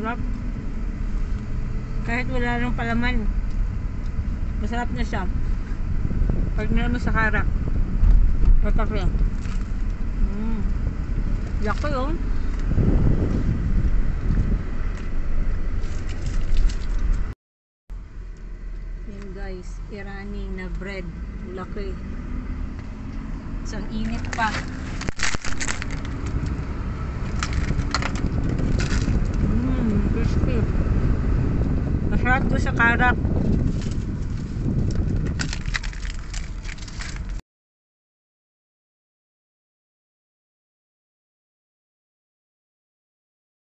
Sarap. Kahit wala nang palaman. Masarap na siya. Pag naman sa harap. Patapi. Mm. Laki oh. Yan guys, Irani na bread. Laki. Isang init pa. Grato sa karak.